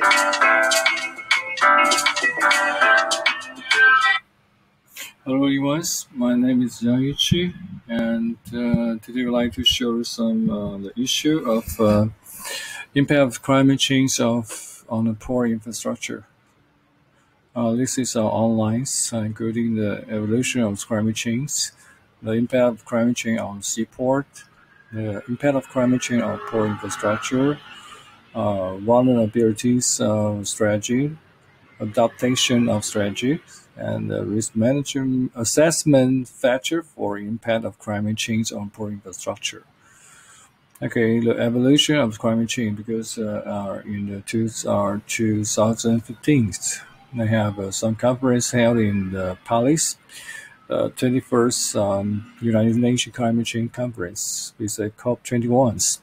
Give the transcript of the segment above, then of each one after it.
Hello everyone, my name is Yuqi, and uh, today I'd like to show some uh, the issue of uh, impact of climate change of on the port infrastructure. Uh, this is our online, including the evolution of climate change, the impact of climate change on seaport, the impact of climate change on poor infrastructure, vulnerabilities uh, strategy, adaptation of strategy, and the risk management assessment factor for impact of climate change on poor infrastructure. Okay, the evolution of climate change because uh, in the two, uh, 2015, they have uh, some conference held in the Paris, uh, 21st um, United Nations Climate Change Conference with a COP21 uh,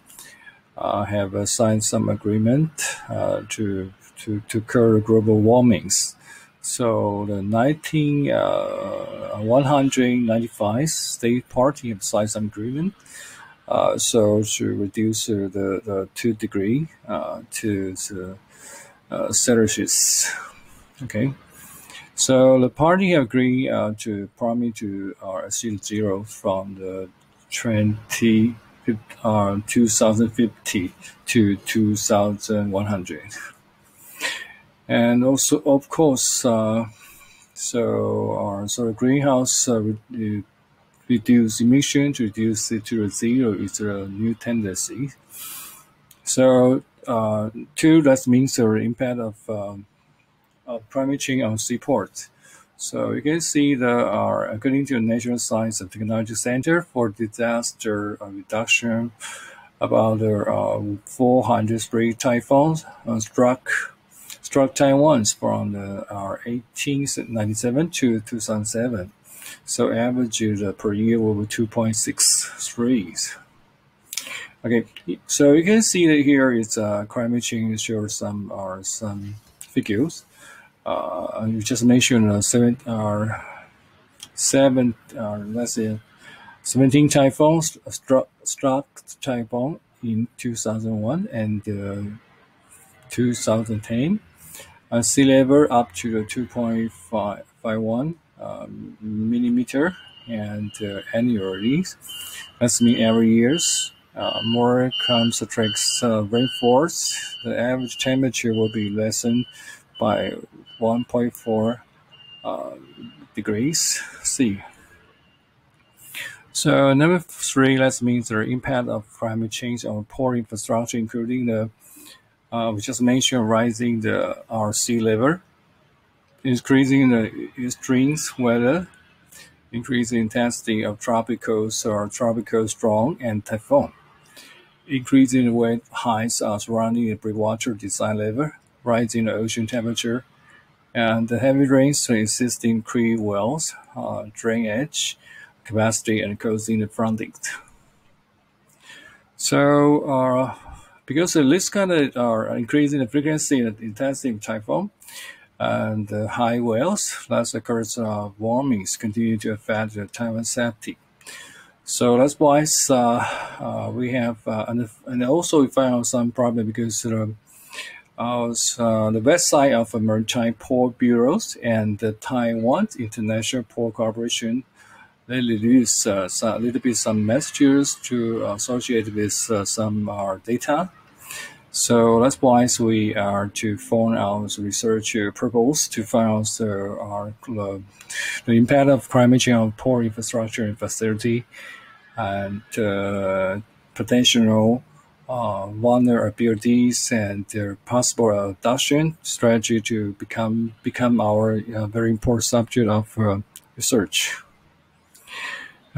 have uh, signed some agreement uh, to, to, to curb global warmings. So the 19, uh, 195 state party have signed some agreement. Uh, so to reduce uh, the, the two degree uh, to the uh, Celsius. Okay. So the party agreed uh, to promise to uh, achieve zero from the 20, uh, 2050 to 2100. And also, of course, uh, so uh, so greenhouse uh, re- reduce emission reduce it to zero is a new tendency. So uh, two that means the impact of um, of climate change on seaports. So you can see the uh, according to National Science and Technology Center for Disaster Reduction, about uh, 403 typhoons uh, struck struck Taiwan from the uh, 1897 to 2007. So average uh, per year over 2.63. Okay, so you can see that here is uh, climate change shows some are some figures. Uh, you just mentioned uh, seven uh, seven uh, let's say 17 typhoons struck struck in 2001 and uh, 2010 uh, sea level up to the 2.51 um, millimeter and uh, annually. That's mean every years. Uh, more concentrates uh, rainforest, the average temperature will be lessened by 1.4 uh, degrees C. So number three, let's means the impact of climate change on port infrastructure, including the uh, we just mentioned rising the our sea level, increasing the extreme weather, increasing intensity of tropical or tropical storm and typhoon, increasing the wave heights surrounding the breakwater design level, rising ocean temperature, and the heavy rains to existing creek wells, uh, drainage capacity, and causing the flooding. So, uh, because this kind of are increasing the frequency and intensity of typhoon and the high whales that occurs uh, warmings continue to affect the Taiwan safety. So that's why uh, uh, we have, uh, and, and also we found some problem because uh, uh, the website of the Maritime Port Bureaus and the Taiwan International Port Corporation they release uh, a little bit some messages to associate with uh, some uh, data. So that's why we are to phone our research purpose to find out the, the, the impact of climate change on port infrastructure and facility and uh, potential uh, vulnerabilities and their possible adoption strategy to become become our uh, very important subject of uh, research.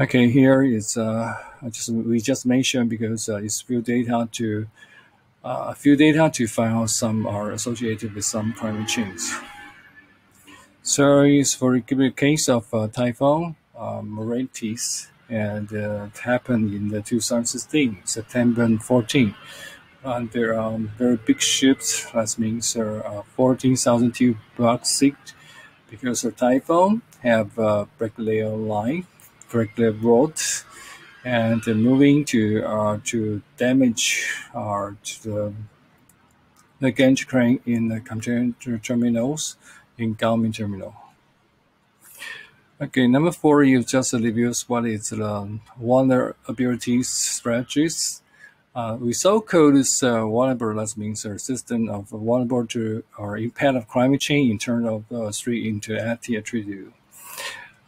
Okay, here is uh, just we just mentioned because uh, it's few data to uh, few data to find out some are associated with some climate change. So it's for the case of typhoon uh, and uh, it happened in the 2016 September 14. And there are very big ships. That means are 14,000 two sick because of typhoon have uh, brake line correctly brought and moving to uh, to damage uh, the the crane in the container terminals in Gaoming terminal. Okay, number four, you just reviews what is the vulnerability strategies. Uh, we so called this uh, vulnerable, that means a system of vulnerable to or impact of climate change in terms of uh, three interactive attributes,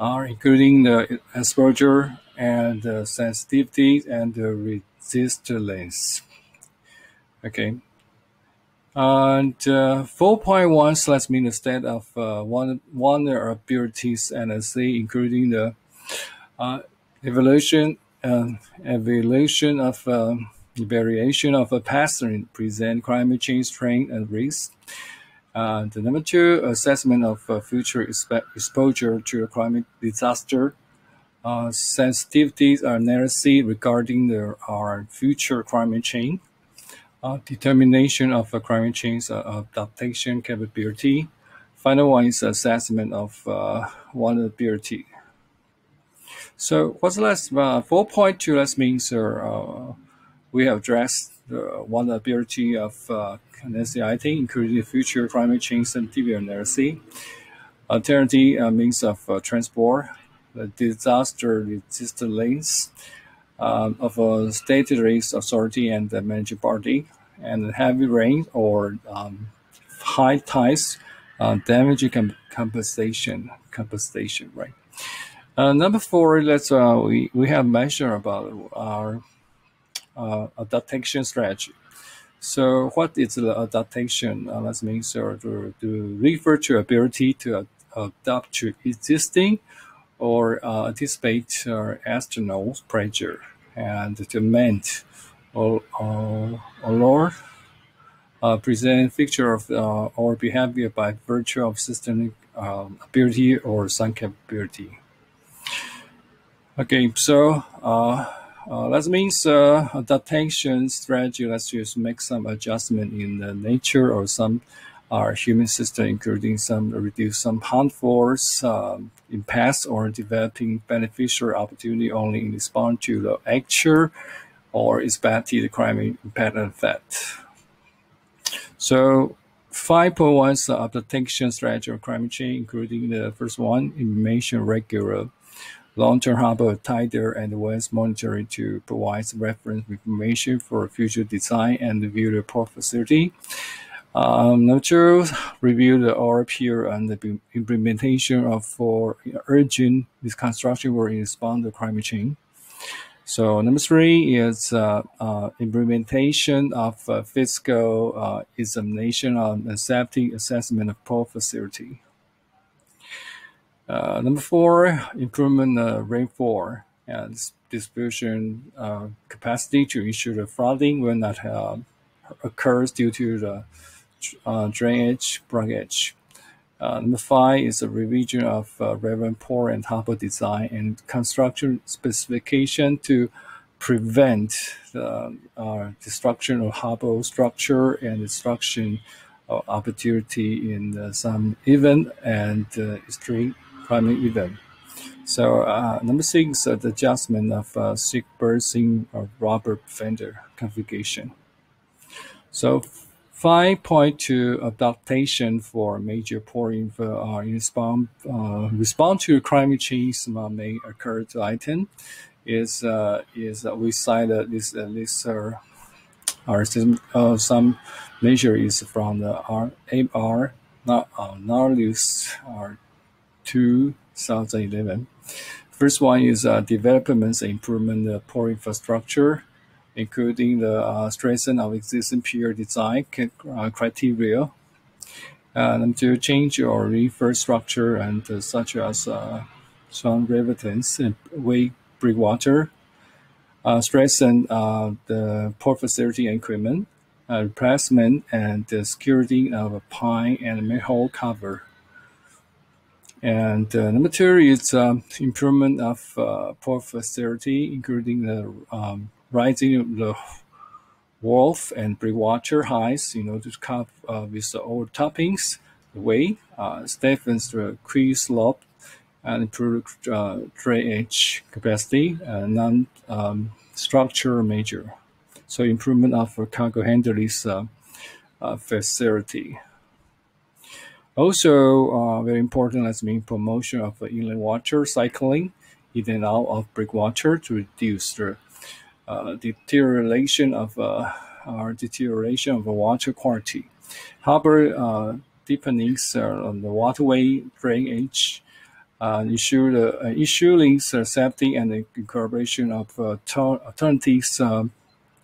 are including the exposure and the sensitivity and the resistance. Okay, and uh, 4.1 slash mean the state of uh, one vulnerabilities and including the uh, evolution and evaluation of the variation of a pattern present climate change trend and risk. Uh, the number two, assessment of uh, future exp exposure to a climate disaster. Uh, sensitivities are analysis regarding the, our future climate change determination of uh, climate change uh, adaptation capability. Final one is assessment of uh, vulnerability. So what's the last? Uh, 4.2 that means uh, we have addressed the vulnerability of uh, including future climate change sensitivity analysis. Alternative uh, means of uh, transport, disaster resistant lanes, um, of a state race authority and the managing party. and heavy rain or um, high tides, uh, damage com- compensation, compensation, right? Uh, number four, let's uh, we we have mentioned about our uh, adaptation strategy. So, what is the adaptation? Uh, that means uh, to, to refer to ability to adapt to existing or uh, anticipate uh, external pressure and meet or, or, or uh, present feature of uh, our behavior by virtue of systemic um, ability or some capability. Okay, so uh, uh, that means uh, adaptation strategy. Let's just make some adjustment in the nature or some our human system, including some reduce some harmful um, impacts or developing beneficial opportunity only in response to the actual or expected climate impact effect. So 5.1 is the adaptation strategy of climate change, including the first one, information regular long-term harbor tidal and waves monitoring to provide reference information for future design and view the port facility. Um, number two, review the RPR and the implementation of for urgent reconstruction work in response to climate change. So number three is uh, uh, implementation of uh, physical uh, examination on safety assessment of port facility. Uh, number four, improvement of rainfall and distribution uh, capacity to ensure the flooding will not occurs due to the drainage blockage. Uh, number five is a revision of uh, relevant port and harbor design and construction specification to prevent the uh, destruction of harbor structure and destruction of opportunity in uh, some event and uh, extreme climate event. So uh, number six, uh, the adjustment of uh, sick person or rubber fender configuration. So 5.2 adaptation for major port info uh, in response, uh, response to climate change may occur to item is uh, is uh, we cited this uh, this uh, our uh, some measure is from the R AR not uh, R 2011. First one is uh, development improvement of port infrastructure including the uh, strengthening of existing pier design uh, criteria, and to change or refer structure and uh, such as uh, some revetments and weight breakwater, uh, strengthen uh, the port facility equipment, uh, replacement and the security of a pine and metal cover. And uh, number two is um, improvement of uh, port facility, including the um, rising the wharf and breakwater heights, you know, to cover uh, with the old toppings, the way, uh, stiffens the quick slope, and improve uh, drainage capacity, uh, non um, structure measure. So improvement of cargo handlers uh, uh, facility. Also, uh, very important has been promotion of inland water cycling in and out of breakwater to reduce the uh, deterioration of uh, or deterioration of water quality. Harbor uh, deepenings on the waterway drainage uh, issue uh, uh, safety and the incorporation of uh, uh,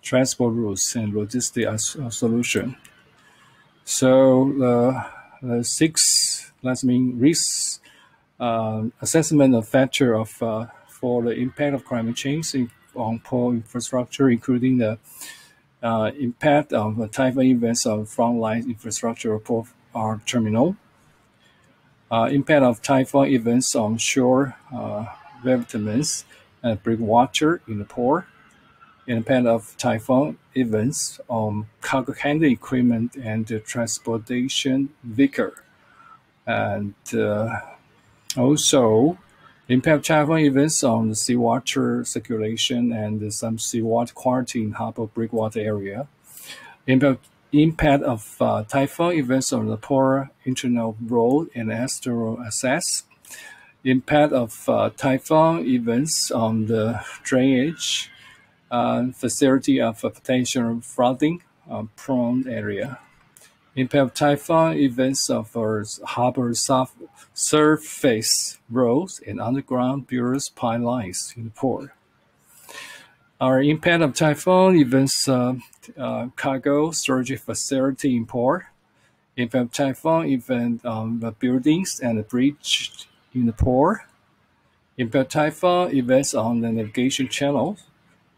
transport routes and logistic solution. So the, the six that's mean risk assessment of factor of for the impact of climate change on port infrastructure, including the impact of typhoon events on frontline infrastructure port or terminal. Uh, impact of typhoon events on shore uh, and breakwater in the port, impact of typhoon events on cargo handling equipment and transportation vehicle, and uh, also impact of typhoon events on the seawater circulation and some seawater quality in harbor breakwater area, impact impact of uh, typhoon events on the poor internal road and external access, impact of uh, typhoon events on the drainage uh, facility of a potential flooding uh, prone area, impact of typhoon events of our harbor surface roads and underground builders pipelines in the port. Our impact of typhoon events uh, uh, cargo storage facility in port. Impact of typhoon event um, the buildings and the bridge in the port. Impact of typhoon events on the navigation channel,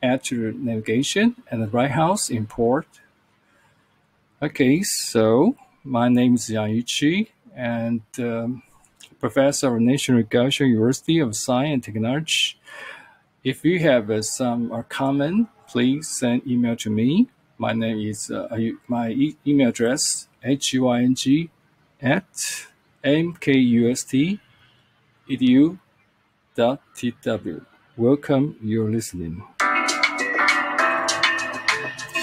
add to navigation and the lighthouse in port. Okay, so my name is Yang Yuqi and um, professor of National Agricultural University of Science and Technology. If you have uh, some uh, comment, please send email to me. My name is uh, my e email address huyng at nkust edu dot tw. Welcome listening.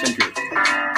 Thank you.